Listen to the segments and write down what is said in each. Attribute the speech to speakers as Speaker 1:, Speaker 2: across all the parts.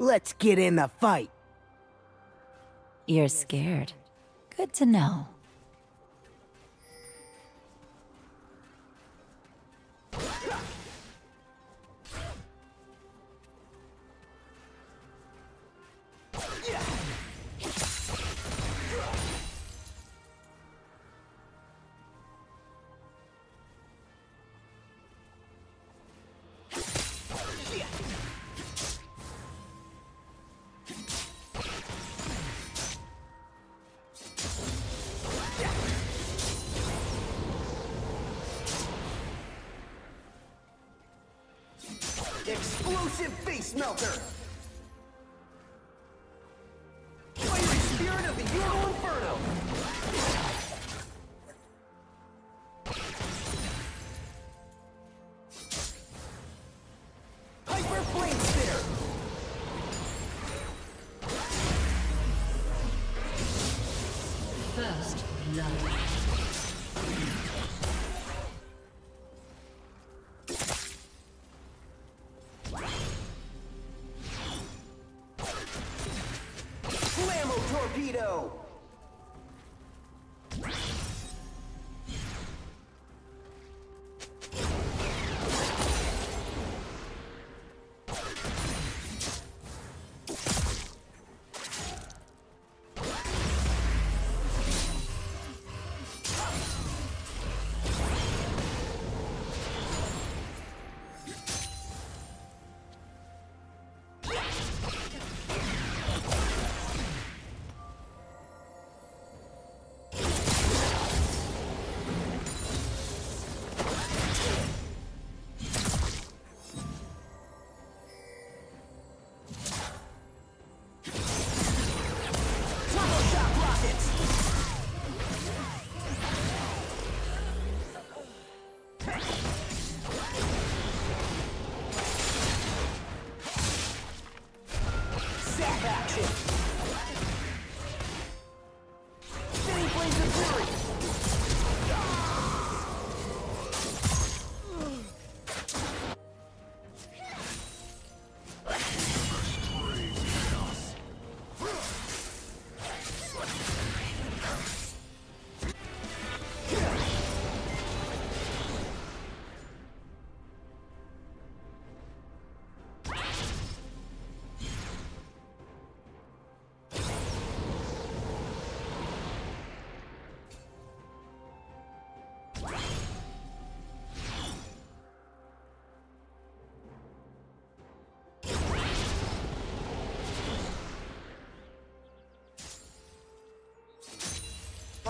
Speaker 1: Let's get in the fight.
Speaker 2: You're scared. Good to know.
Speaker 3: Yeah.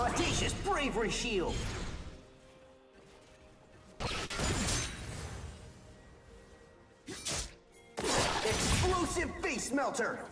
Speaker 3: Audacious Bravery Shield! Explosive Face Melter!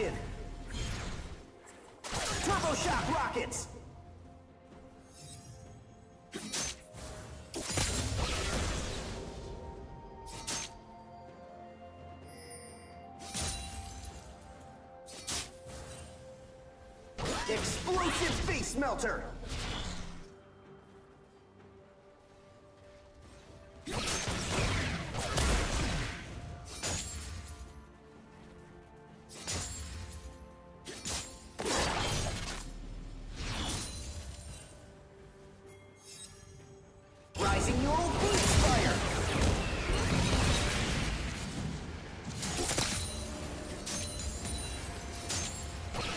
Speaker 3: Action! Turbo Shock Rockets! Explosive Face Melter!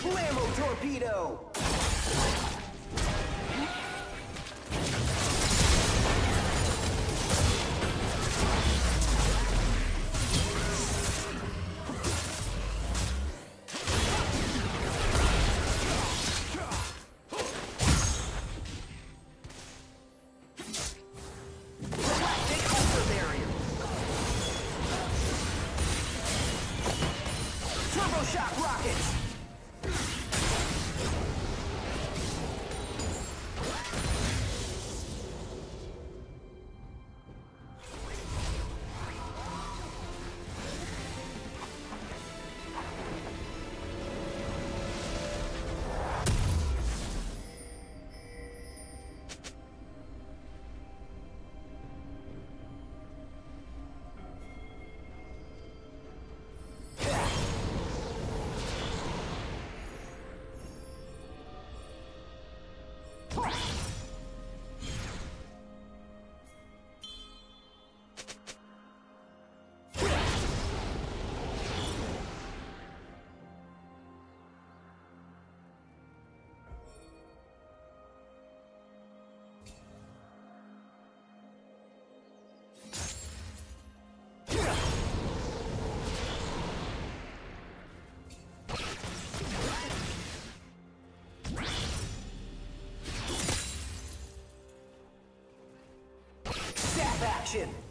Speaker 3: Flammo Torpedo! Action!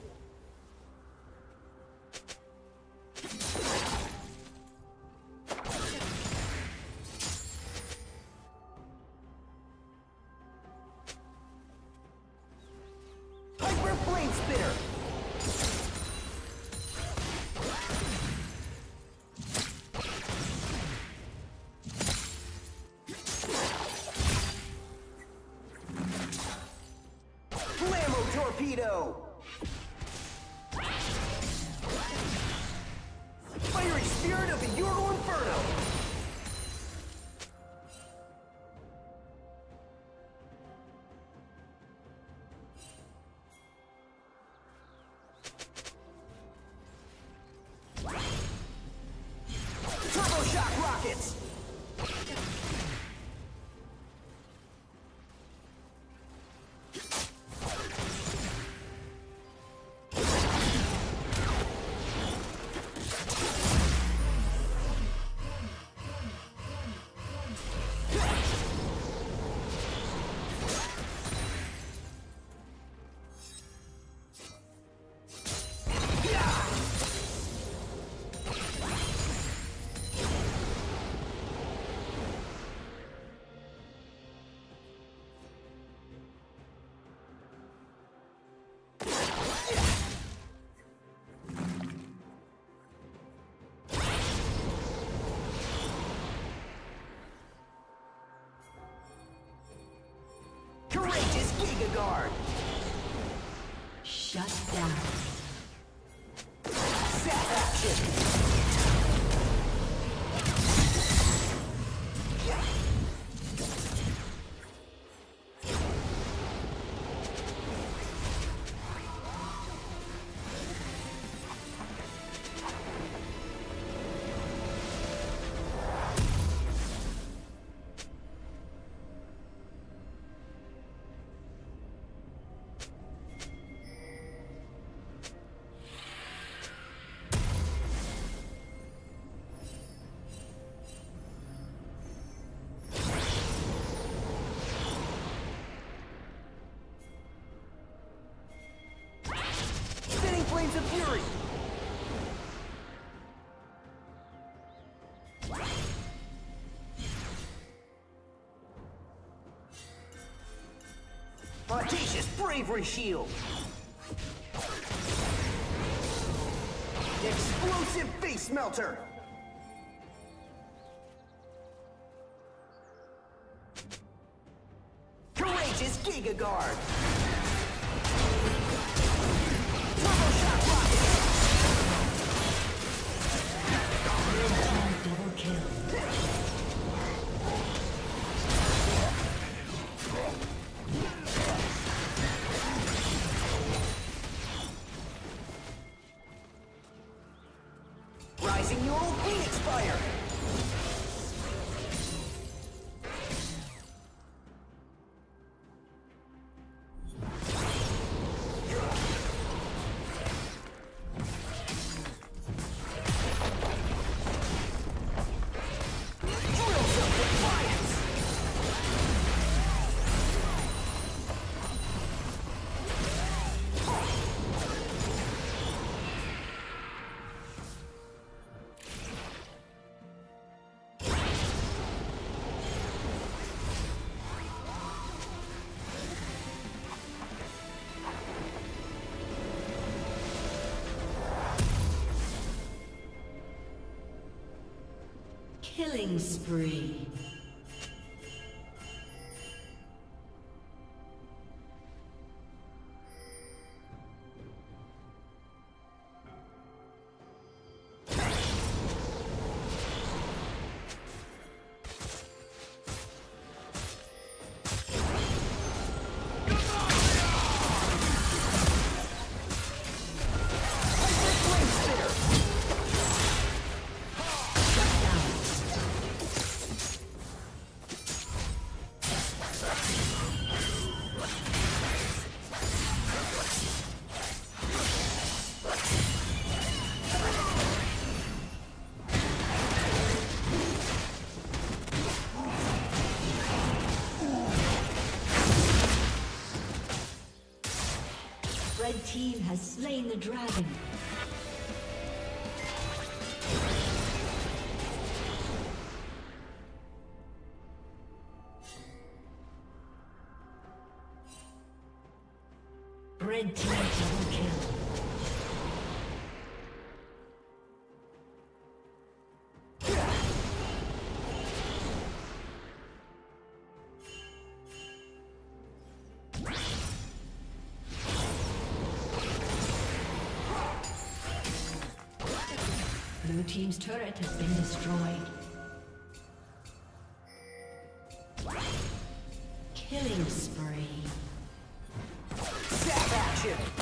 Speaker 3: Guard!
Speaker 4: Shut down.
Speaker 3: Bravery Shield! Explosive Face Melter! Courageous Giga Guard! Turbo Shock Rocket! Fire!
Speaker 1: Killing spree. Slain the dragon. Red team team's turret has been destroyed. Killing spree.
Speaker 3: Zap action! Fiery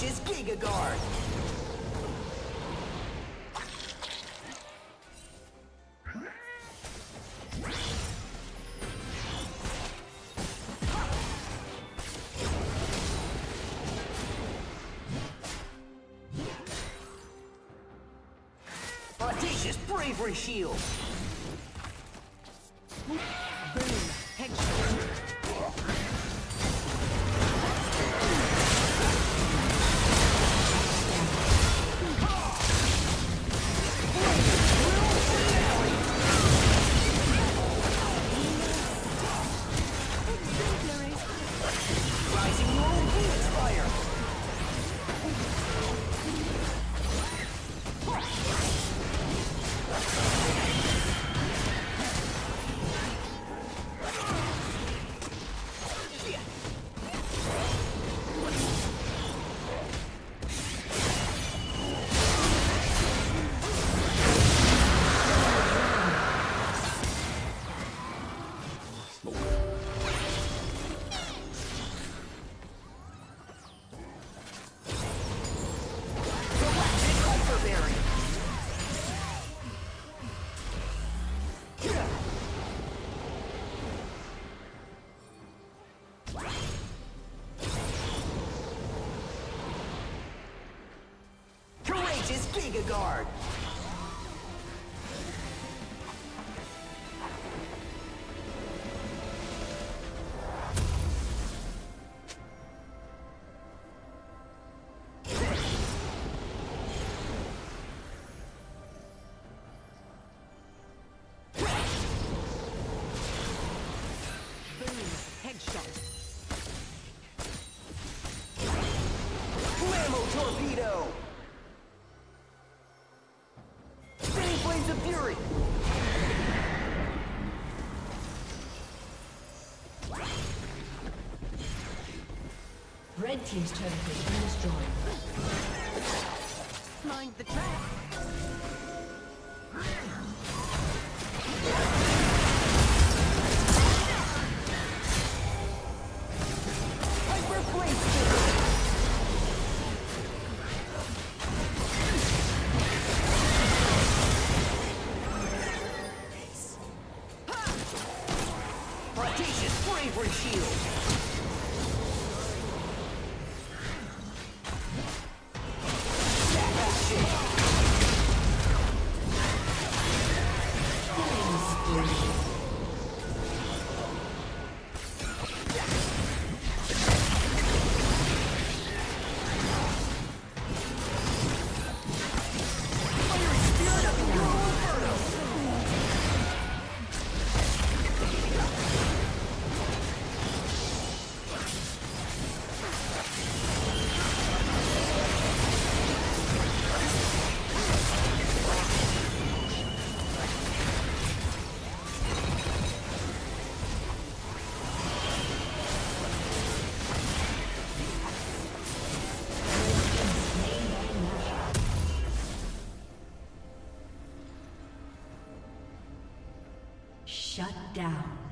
Speaker 3: Courageous Giga Guard! Audacious Bravery Shield! Giga Guard!
Speaker 1: Red Team's turret has been destroyed.
Speaker 4: Mind the trap.
Speaker 3: Audacious Bravery Shield!
Speaker 1: Shut down.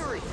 Speaker 1: Fury!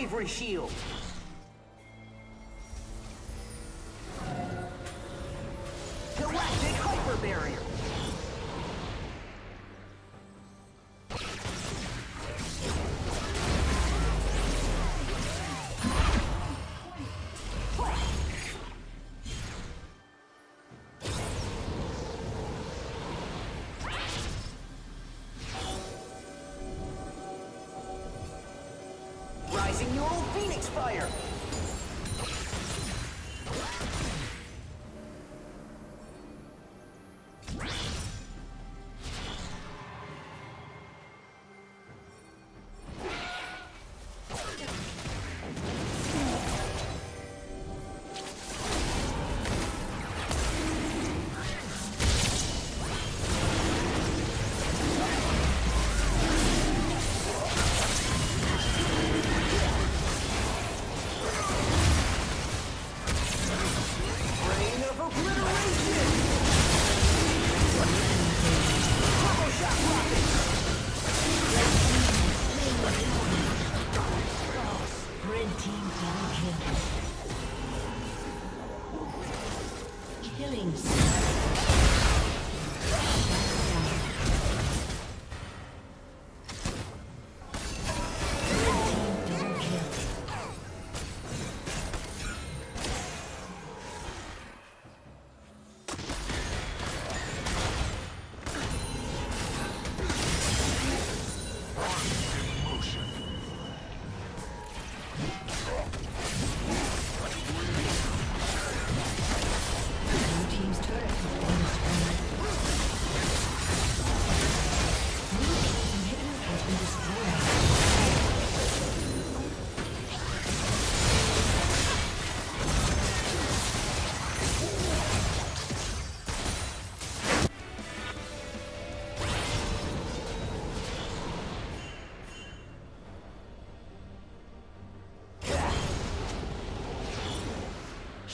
Speaker 1: bravery shield.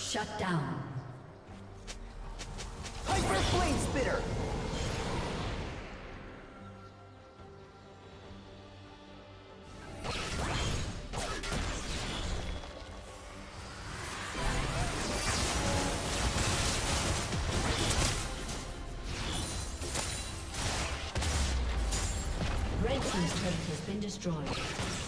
Speaker 3: Shut down.
Speaker 1: Hyper Flame Spitter!
Speaker 3: Red Team's turret has been destroyed.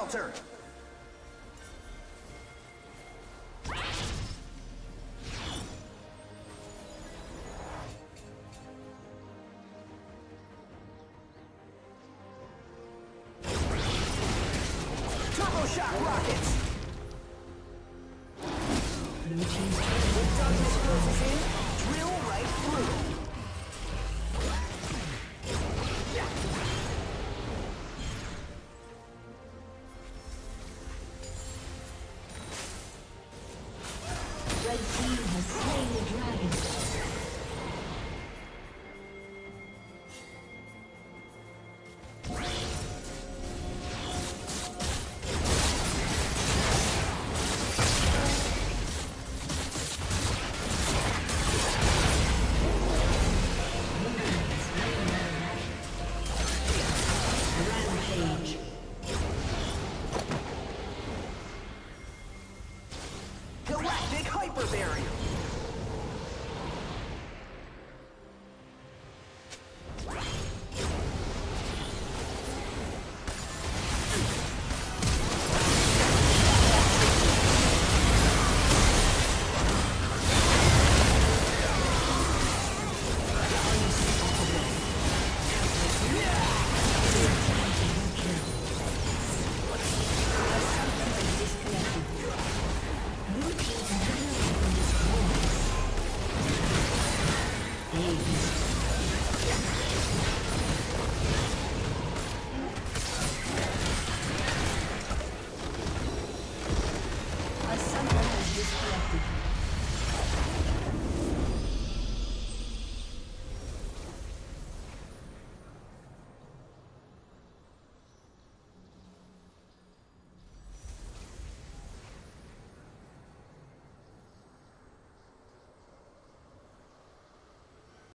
Speaker 1: Shelter! Turbo shock rockets!
Speaker 5: Blue team's
Speaker 1: When darkness closes in, drill right through.